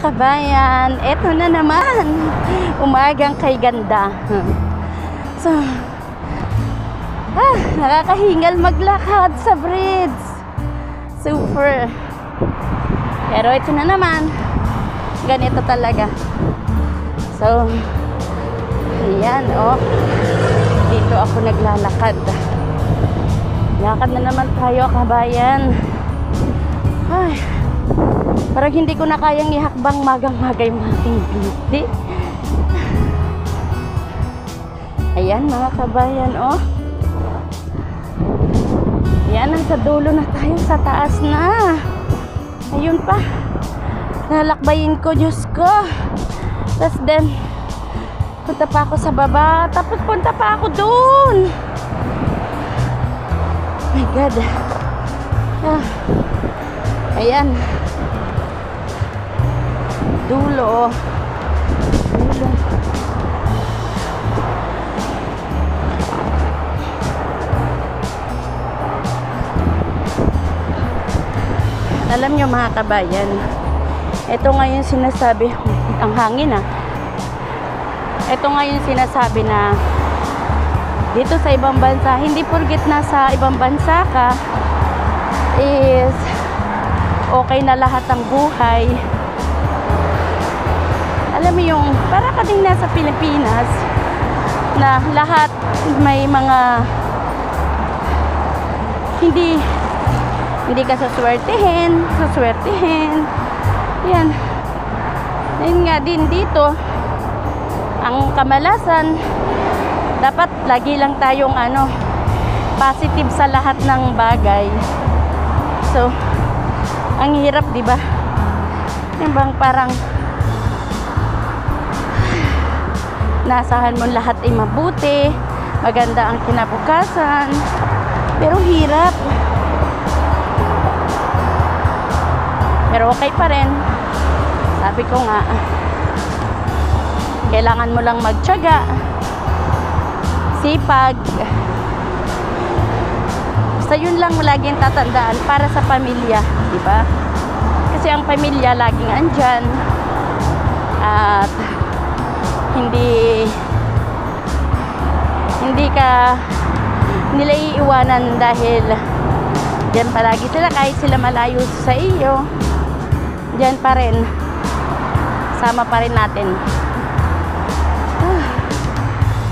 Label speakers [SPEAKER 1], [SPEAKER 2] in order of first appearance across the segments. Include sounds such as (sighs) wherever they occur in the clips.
[SPEAKER 1] kabayan, eto na naman. Umagang kay ganda. So, ah, nakakahingal maglakad sa bridge. Super. Pero ito na naman. Ganito talaga. So, ayan, oh. Dito ako naglalakad. Lakad na naman tayo, kabayan. Ay, parang hindi ko na kayang ihakbang magang-magay mating beauty. Ayan, mga kabayan, oh. Ayan, nasa dulo na tayo sa taas na. Ayun pa. Nalakbayin ko, Diyos ko. Tapos then, punta pa ako sa baba. Tapos punta pa ako doon. My God. Ah. Ayan. Dulo. oh. Dulo. Alam nyo mga kabayan, ito nga yung sinasabi, ang hangin ah. Ito nga yung sinasabi na dito sa ibang bansa, hindi porgit nasa ibang bansa ka, is okay na lahat ng buhay. Alam mo yung, para ka ding nasa Pilipinas, na lahat may mga hindi hindi ka suswertehin, suswertehin. Yan. Yun nga din dito, ang kamalasan, dapat lagi lang tayong ano, positive sa lahat ng bagay. So, ang hirap, di ba? Yung bang parang nasahan mo lahat ay mabuti, maganda ang kinabukasan, pero hirap. Pero okay pa rin. Sabi ko nga, kailangan mo lang magtyaga, sipag. Basta yun lang laging tatandaan para sa pamilya, di ba? Kasi ang pamilya laging andyan. At hindi hindi ka nila iiwanan dahil Diyan palagi sila kahit sila malayo sa iyo. Diyan pa rin. Sama pa rin natin. Ah.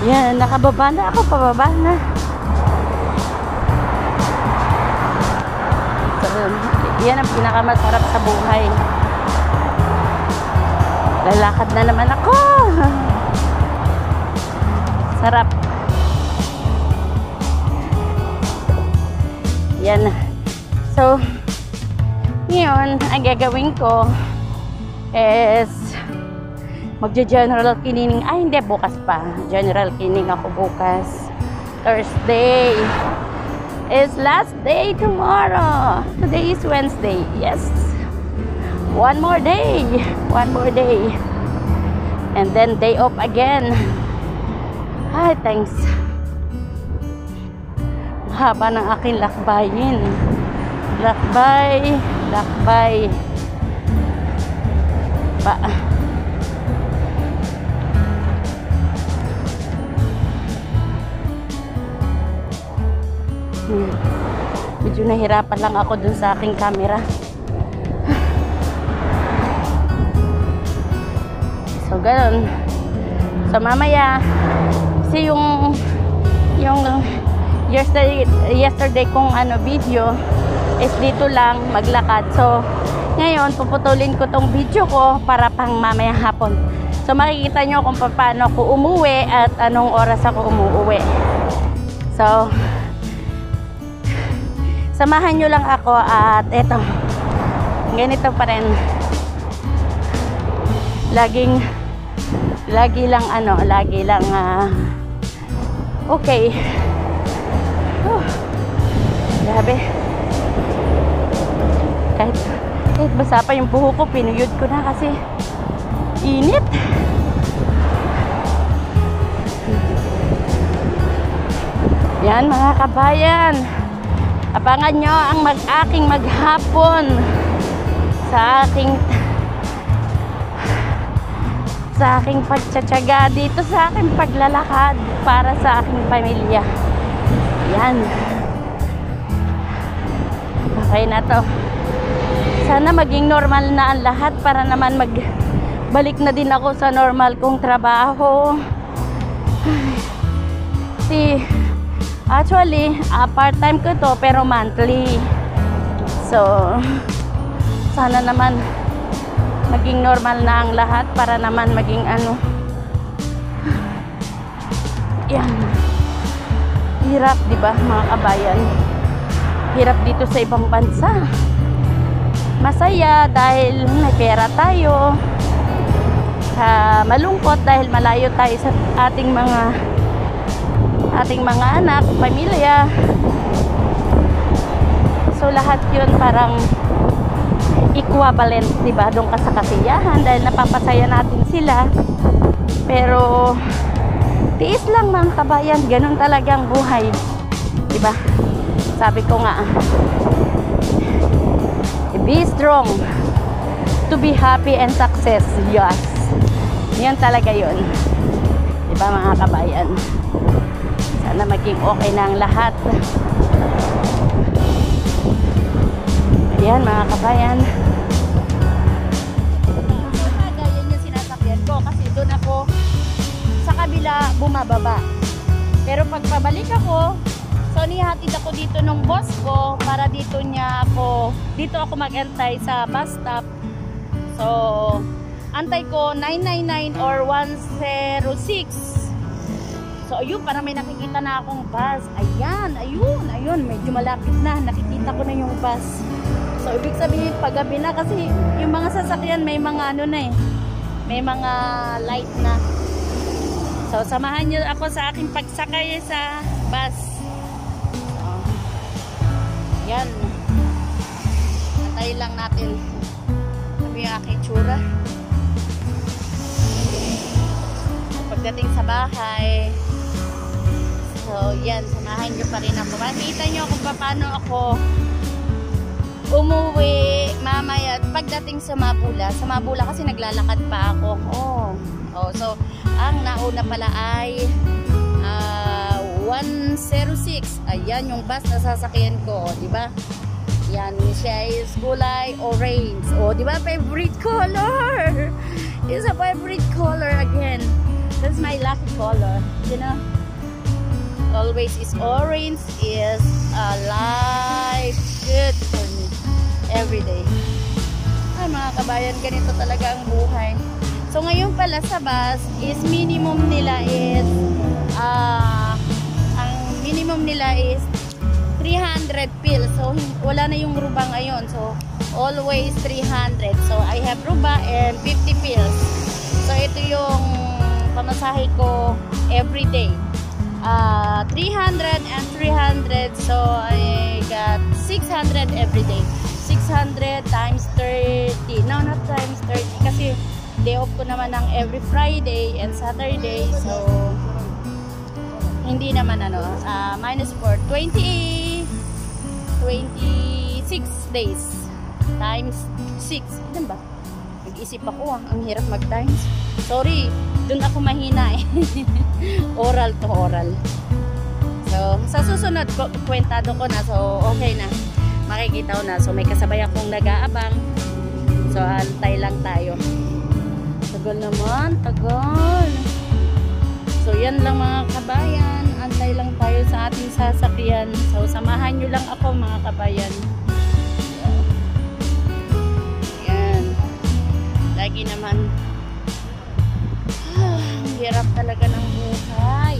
[SPEAKER 1] (sighs) Yan, nakababa na ako, pababa na. So, yan ang pinakamasarap sa buhay. Lalakad na naman ako. (laughs) Sarap. Yan. So, ngayon, ang gagawin ko is magja-general cleaning. Ay, hindi, bukas pa. General cleaning ako bukas. Thursday. Is last day tomorrow. Today is Wednesday. Yes. One more day. One more day. And then day off again. Ay, thanks haba ng aking lakbayin. Lakbay, lakbay. Ba. Hmm. Medyo nahirapan lang ako dun sa aking camera. (sighs) So, ganun. So, mamaya, kasi yung yung yesterday, yesterday kong ano video is dito lang maglakad. So, ngayon, puputulin ko tong video ko para pang mamayang hapon. So, makikita nyo kung paano ako umuwi at anong oras ako umuwi. So, samahan nyo lang ako at eto, ganito pa rin. Laging, lagi lang ano, lagi lang ah, okay. Oh, grabe. Kahit, kahit basa pa yung buho ko, pinuyod ko na kasi init. Yan mga kabayan. Abangan nyo ang mag-aking maghapon sa aking sa aking pagtsatsaga dito sa aking paglalakad para sa aking pamilya. Yan. Okay na to. Sana maging normal na ang lahat para naman magbalik na din ako sa normal kong trabaho. Si actually, uh, part-time ko to pero monthly. So, sana naman maging normal na ang lahat para naman maging ano. Yan. Hirap di ba mga kabayan? Hirap dito sa ibang bansa. Masaya dahil may pera tayo. Uh, malungkot dahil malayo tayo sa ating mga ating mga anak, pamilya. So lahat yun parang equivalent, 'di ba? Doon ka sa kasiyahan dahil napapasaya natin sila. Pero tiis lang mga kabayan, ganun talagang buhay. 'Di ba? Sabi ko nga, be strong to be happy and success. Yes. Yan talaga 'yon. 'Di ba mga kabayan? Sana maging okay na ang lahat. Ayan mga kabayan. Ko kasi doon ako sa kabila bumababa. Pero pag pabalik ako, so nihatid ako dito ng boss ko para dito niya ako, dito ako mag-antay sa bus stop. So, antay ko 999 or 106. So, ayun, para may nakikita na akong bus. Ayan, ayun, ayun, medyo malapit na. Nakikita ko na yung bus. So, ibig sabihin, paggabi na kasi yung mga sasakyan may mga ano na eh. May mga light na. So, samahan nyo ako sa aking pagsakay sa bus. Oh. Yan. Antayin lang natin. Sabi yung aking tsura. Pagdating sa bahay, So, yan, samahan nyo pa rin ako. Makita nyo kung paano ako umuwi mamaya pagdating sa Mabula. Sa Mabula kasi naglalakad pa ako. Oh. Oh, so, ang nauna pala ay uh, ah, 106. Ayan yung bus na sasakyan ko. Oh, di ba? Yan, siya is kulay orange. Oh, di ba? Favorite color. (laughs) It's a favorite color again. That's my lucky color. You know? always is orange is a life good for me every day ay mga kabayan ganito talaga ang buhay. So ngayon pala sa bus is minimum nila is uh, ang minimum nila is 300 pills. So wala na yung ruba ngayon. So always 300 so I have ruba and 50 pills. So ito yung pamasahe ko every day. Uh, 300 and 300 so I got 600 every day. 600 times 30 no not times 30 kasi day off ko naman ng every Friday and Saturday so hindi naman ano uh, minus 4 20 26 days times 6 ilan ba? nag-isip ako ah, ang hirap mag times sorry doon ako mahina eh. (laughs) oral to oral. So, sa susunod, kwentado ko na. So, okay na. Makikita ko na. So, may kasabay akong nag-aabang. So, antay lang tayo. Tagal naman. Tagal. So, yan lang mga kabayan. Antay lang tayo sa ating sasakyan. So, samahan nyo lang ako mga kabayan. Yan. Lagi naman (sighs) hirap talaga ng buhay.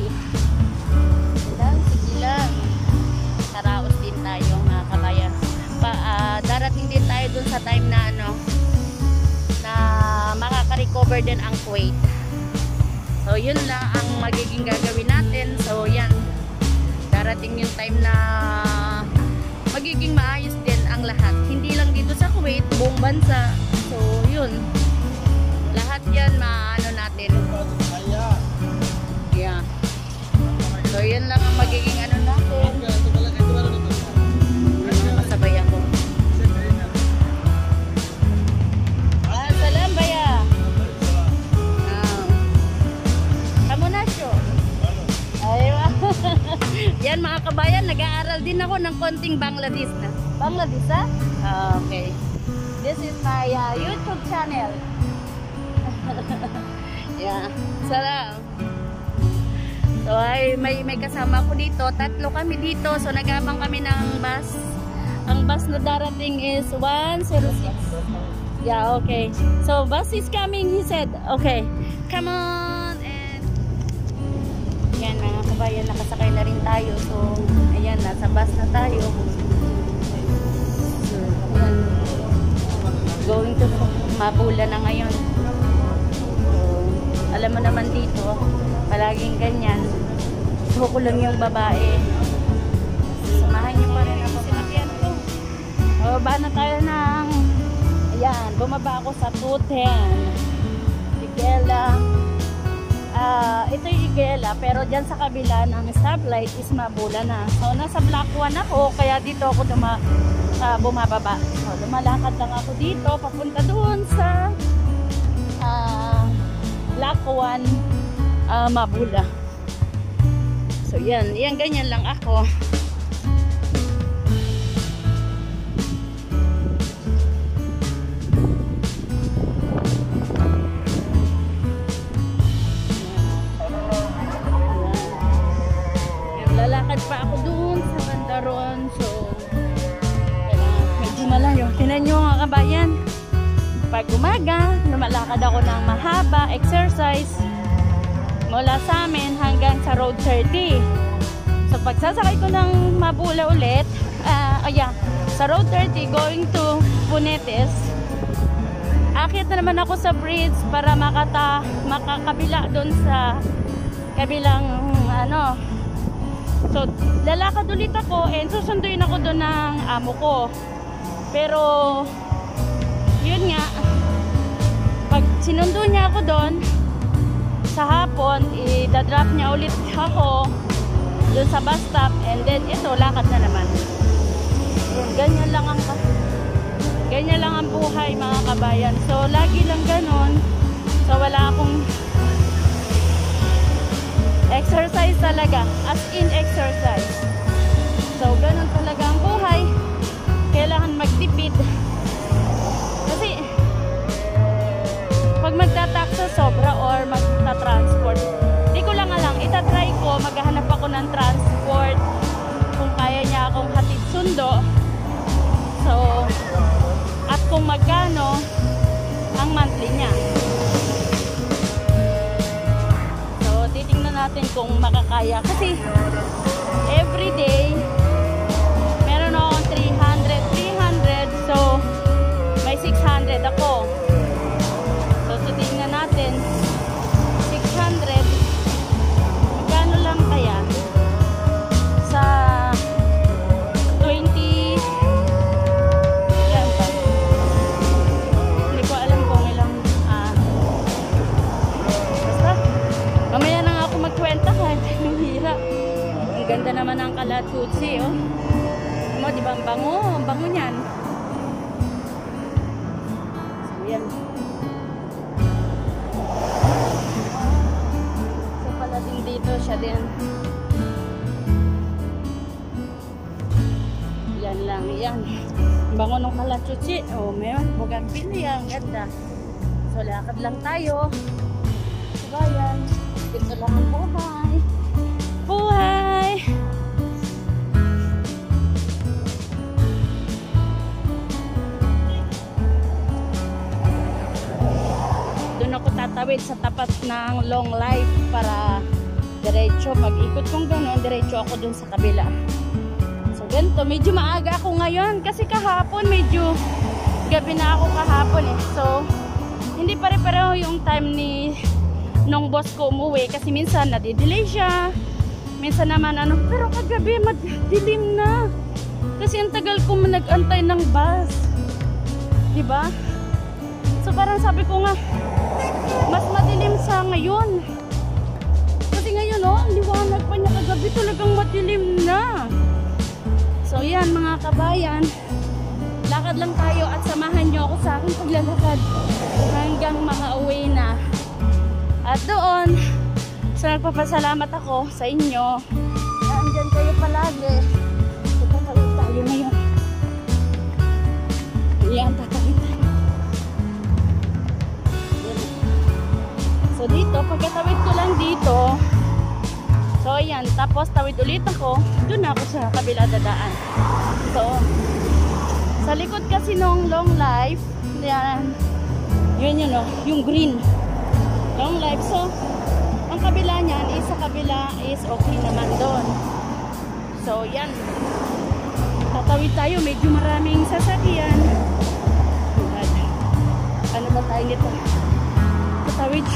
[SPEAKER 1] Dun sa time na ano, na makaka-recover din ang Kuwait. So, yun lang ang magiging gagawin natin. So, yan. Darating yung time na magiging maayos din ang lahat. Hindi lang dito sa Kuwait, buong bansa. So, yun. Lahat yan maano natin. Yeah. So, yun lang ang magiging ano Tagal din ako ng konting Bangladesh na. Bangladesh, ha? Ah, okay. This is my uh, YouTube channel. (laughs) yeah. Salam. So, ay, may, may kasama ko dito. Tatlo kami dito. So, nagabang kami ng bus. Ang bus na darating is 106. Yeah, okay. So, bus is coming, he said. Okay. Come on. Kabayan, nakasakay na rin tayo. So, ayan, nasa bus na tayo. Ayan. Going to Mabula na ngayon. So, alam mo naman dito, palaging ganyan. Kukulong yung babae. Samahan niyo pa rin ako. Sinakyan ko. Bababa na tayo ng Ayan, bumaba ako sa 210. Igela. Ah, ito yung Igela, pero dyan sa kabila ng stoplight is mabula na. So, nasa Black 1 ako, kaya dito ako duma, ah, bumababa. So, lumalakad lang ako dito, papunta doon sa ah, Black 1 ah, mabula. So, yan. Yan, ganyan lang ako. Pag umaga, lumalakad ako ng mahaba, exercise, mula sa amin hanggang sa Road 30. So, pagsasakay ko ng Mabula ulit, ah, ayan, sa Road 30 going to Punetes, akit na naman ako sa bridge para makata, makakabila doon sa kabilang ano. So, lalakad ulit ako and susunduin ako doon ng amo ko. Pero, yun nga, sinundo niya ako doon, sa hapon, i-drop niya ulit ako doon sa bus stop and then ito, lakad na naman. Ganyan lang ang ganyan lang ang buhay mga kabayan. So, lagi lang ganon. So, wala akong exercise talaga. As in exercise. So, ganon talaga ang buhay. Kailangan magtipid. Kung magkano ang monthly niya. So, titingnan natin kung makakaya. Kasi, every ng kalachuchi. Oh, may bugan pili. Ang ganda. So lakad lang tayo. Diba yan? Ito lang ang buhay. Buhay! Doon ako tatawid sa tapat ng long life para diretso. Pag ikot kong gano'n, diretso ako doon sa kabila. So ganito, medyo maaga ako ngayon kasi kahapon medyo gabi na ako kahapon eh. So hindi pare-pareho yung time ni nung boss ko umuwi kasi minsan nadidelay siya. Minsan naman ano, pero kagabi madilim na. Kasi ang tagal ko nag-antay ng bus. 'Di ba? So parang sabi ko nga, mas madilim sa ngayon. Kasi ngayon, oh, ang liwanag pa niya kagabi talagang madilim na. So yan mga kabayan, Lakad lang tayo at samahan nyo ako sa aking paglalakad hanggang mga away na. At doon, sa so nagpapasalamat ako sa inyo. Nandyan kayo palagi. Tatawid tayo ngayon. Ayan, tatawid tayo. So dito, pagkatawid ko lang dito, So, ayan. Tapos, tawid ulit ako. Doon ako sa kabila dadaan. So, sa likod kasi nung long life, yan, yun yun o, yung green. Long life. So, ang kabila niyan is sa kabila is okay naman doon. So, yan. Tatawid tayo. Medyo maraming sasakyan. Ano ba tayo nito? Tatawid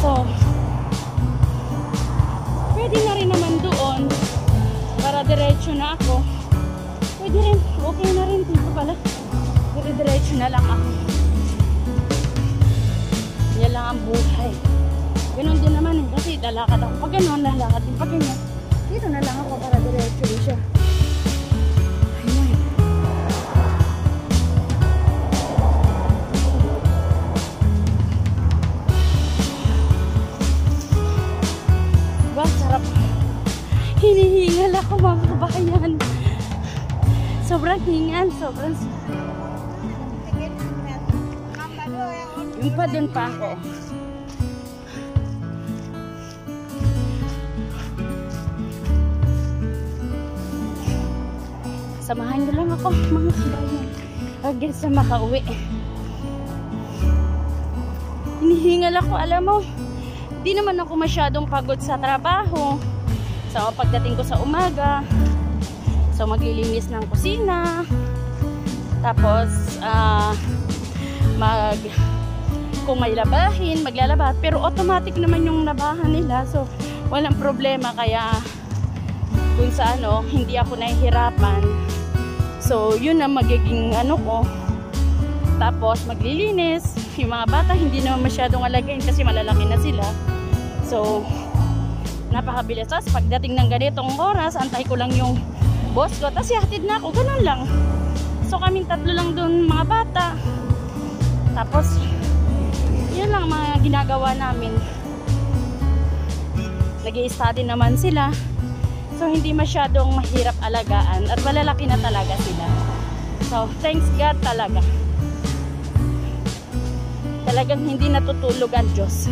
[SPEAKER 1] So, pwede na rin naman doon para diretso na ako. Pwede rin, okay na rin dito pala. Dire-diretso na lang ako. Yan lang ang buhay. Ganun din naman eh. Kasi lalakad ako. Pag ganun, lalakad din. Pag ganyan, dito na lang ako para diretso siya. Ako mga kabayan. Sobrang hingal. Sobrang... Yung pa dun pa ako. Samahan niyo lang ako, mga kabayan. Hanggang sa makauwi. Hinihingal ako, alam mo. Di naman ako masyadong pagod sa trabaho. So, pagdating ko sa umaga, so maglilinis ng kusina. Tapos, uh, mag kung may labahin, maglalaba. Pero automatic naman yung labahan nila. So, walang problema. Kaya, kung sa ano, hindi ako nahihirapan. So, yun ang magiging ano ko. Tapos, maglilinis. Yung mga bata, hindi naman masyadong alagayin kasi malalaki na sila. So, napakabilis. Tapos, pagdating ng ganitong oras, antay ko lang yung boss ko. Tapos, ihatid na ako. Ganun lang. So, kaming tatlo lang doon mga bata. Tapos, yan lang mga ginagawa namin. nag study naman sila. So, hindi masyadong mahirap alagaan. At malalaki na talaga sila. So, thanks God talaga. Talagang hindi natutulog ang Diyos.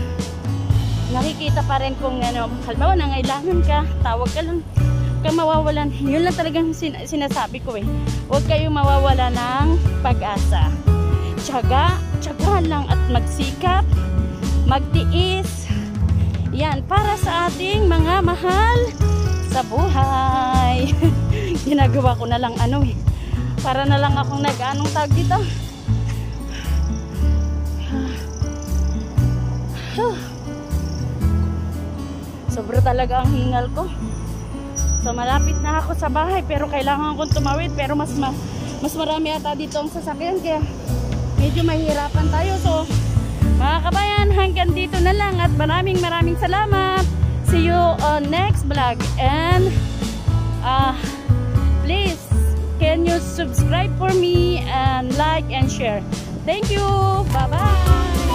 [SPEAKER 1] Nakikita pa rin kung ano, halimbawa nangailangan ka, tawag ka lang, ka mawawalan. Yun lang talagang sin sinasabi ko eh. Huwag kayong mawawala ng pag-asa. Tsaga, tsaga lang at magsikap, magtiis. Yan, para sa ating mga mahal sa buhay. (laughs) Ginagawa ko na lang ano eh. Para na lang akong nag-anong tag dito. Sobra talaga ang hingal ko. So malapit na ako sa bahay pero kailangan kong tumawid pero mas ma mas marami ata dito ang sasakyan kaya medyo mahirapan tayo. So mga kabayan hanggang dito na lang at maraming maraming salamat. See you on next vlog and uh, please can you subscribe for me and like and share. Thank you. Bye bye.